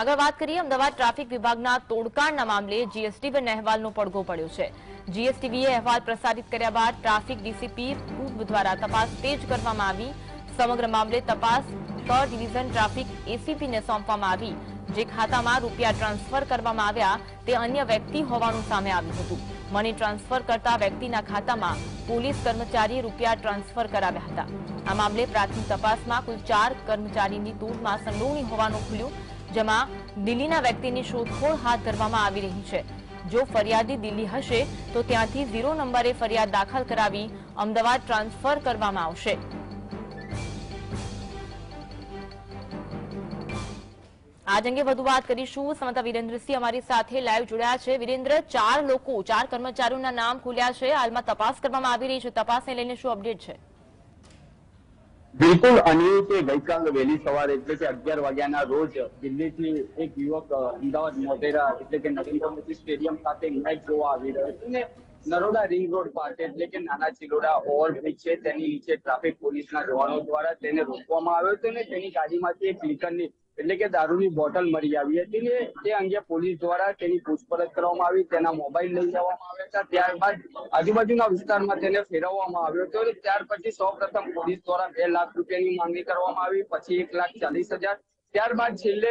આગળ વાત કરીએ, અમદાવાદ ટ્રાફિક વિભાગના તોડકાણના મામલે જીએસટી પર અહેવાલનો પડઘો પડ્યો છે. જીએસટીવીએ અહેવાલ પ્રસારિત કર્યા બાદ ટ્રાફિક ડીસીપી પૂર્વ દ્વારા તપાસ તેજ કરવામાં આવી. સમગ્ર મામલે તપાસ ક ડિવિઝન ટ્રાફિક એસીપીને સોંપવામાં આવી. જે ખાતામાં રૂપિયા ટ્રાન્સફર કરવામાં આવ્યા તે અન્ય વ્યક્તિ હોવાનું સામે આવ્યું હતું. મની ટ્રાન્સફર કરતા વ્યક્તિના ખાતામાં પોલીસ કર્મચારીએ રૂપિયા ટ્રાન્સફર કરાવ્યા હતા. આ મામલે પ્રાથમિક તપાસમાં કુલ ચાર કર્મચારીની તૂટમાં સંડોવણી હોવાનું ખુલ્યું. જેમાં દિલ્હીના વ્યક્તિની શોધખોળ હાથ ધરવામાં આવી રહી છે. જો ફરિયાદી દિલ્હી હશે, તો ત્યાંથી ઝીરો નંબરે ફરિયાદ દાખલ કરાવી અમદાવાદ ટ્રાન્સફર કરવામાં આવશે. આજ અંગે વધુ વાત કરીશું. સમતા વિરેન્દ્રસિંહ અમારી સાથે લાઈવ જોડાયા છે. વિરેન્દ્ર, ચાર લોકો, ચાર કર્મચારીઓના નામ ખુલ્યા છે. હાલમાં તપાસ કરવામાં આવી રહી છે. તપાસને લઈને શું અપડેટ છે? બિલકુલ અનિલ કે ગઈકાલ વહેલી સવારે એટલે કે અગિયાર વાગ્યાના રોજ દિલ્હીથી એક યુવક અમદાવાદ મોટેરા એટલે કે નરેન્દ્ર મોદી સ્ટેડિયમ ખાતે મેચ જોવા આવી રહ્યો છે ને નરોડા રિંગ રોડ પાસે એટલે કે નાના ચિલોડા ઓવરબ્રિજ છે, તેની નીચે ટ્રાફિક પોલીસના જવાનો દ્વારા તેને રોકવામાં આવ્યો હતો ને તેની ગાડીમાંથી એક લીટરની એટલે કે દારૂની બોટલ મળી આવી. હતી ને તે અંગે પોલીસ દ્વારા તેની પૂછપરછ કરવામાં આવી, તેના મોબાઈલ લઈ જવામાં આવ્યા હતા. ત્યારબાદ આજુબાજુના વિસ્તારમાં તેને ફેરવવામાં આવ્યો હતો. ત્યાર પછી સૌ પ્રથમ પોલીસ દ્વારા બે લાખ રૂપિયાની માંગણી કરવામાં આવી, પછી એક લાખ ચાલીસ હજાર. ત્યારબાદ છેલ્લે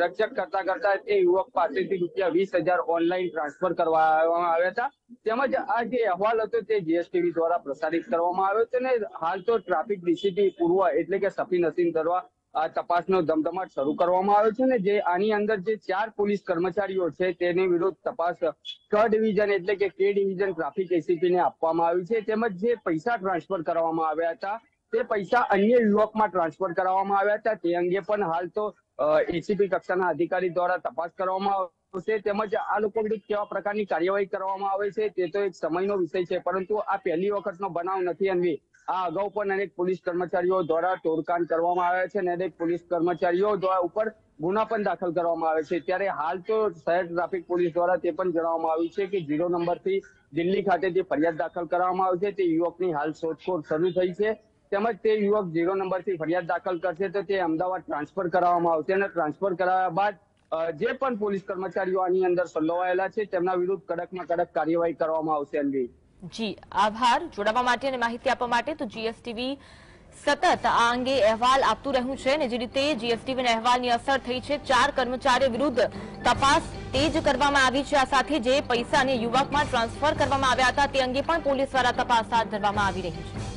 રક્ષક કરતા કરતા તે યુવક પાસેથી રૂપિયા વીસ હજાર ઓનલાઈન ટ્રાન્સફર કરવામાં આવ્યા હતા. તેમજ આ જે અહેવાલ હતો તે જીએસટીવી દ્વારા પ્રસારિત કરવામાં આવ્યો હતો. ને હાલ તો ટ્રાફિક ડીસીપી પૂર્વ એટલે કે સફી નસીમ દરવા તપાસનો ધમધમાટ શરૂ કરવામાં આવ્યો છે ને જે આની અંદર જે ચાર પોલીસ કર્મચારીઓ છે તેની વિરુદ્ધ તપાસ ક ડિવિઝન એટલે કે કે ડિવિઝન ટ્રાફિક એસીપી આપવામાં આવી છે. તેમજ જે પૈસા ટ્રાન્સફર કરવામાં આવ્યા હતા, તે પૈસા અન્ય યુવકમાં ટ્રાન્સફર કરવામાં આવ્યા હતા. તે અંગે પણ હાલ તો એસીપી કક્ષાના અધિકારી દ્વારા તપાસ કરવામાં આવશે. તેમજ આ લોકો વિરુદ્ધ કેવા પ્રકારની કાર્યવાહી કરવામાં આવે છે, તે તો એક સમયનો વિષય છે. પરંતુ આ પહેલી વખતનો બનાવ નથી અન્વી. આ અગાઉ પણ અનેક પોલીસ કર્મચારીઓ દ્વારા તોડકાંડ કરવામાં આવ્યા છે અને અનેક પોલીસ કર્મચારીઓ દ્વારા ઉપર ગુના પણ દાખલ કરવામાં આવે છે. ત્યારે હાલ તો શહેર ટ્રાફિક પોલીસ દ્વારા તે પણ જણાવવામાં આવ્યું છે કે ઝીરો નંબરથી દિલ્હી ખાતે જે ફરિયાદ દાખલ કરવામાં આવી તે યુવકની હાલ શોધખોળ શરૂ થઈ છે. તેમજ તે યુવક ઝીરો નંબરથી ફરિયાદ દાખલ કરશે તો તે અમદાવાદ ટ્રાન્સફર કરાવવામાં આવશે અને ટ્રાન્સફર કરાવ્યા બાદ જે પણ પોલીસ કર્મચારીઓ આની અંદર સંડોવાયેલા છે તેમના વિરુદ્ધ કડકમાં કડક કાર્યવાહી કરવામાં આવશે અન્વી જી, આભાર. જોડાવા માટે અને માહિતી આપવા માટે તો જીએસટીવી સતત આ અંગે અહેવાલ આપતું રહ્યું છે અને જે રીતે જીએસટીવી અહેવાલની અસર થઈ છે. ચાર કર્મચારીઓ વિરુદ્ધ તપાસ તેજ કરવામાં આવી છે. આ સાથે જે પૈસાને યુવકમાં ટ્રાન્સફર કરવામાં આવ્યા હતા તે અંગે પણ પોલીસ દ્વારા તપાસ હાથ ધરવામાં આવી રહી છે.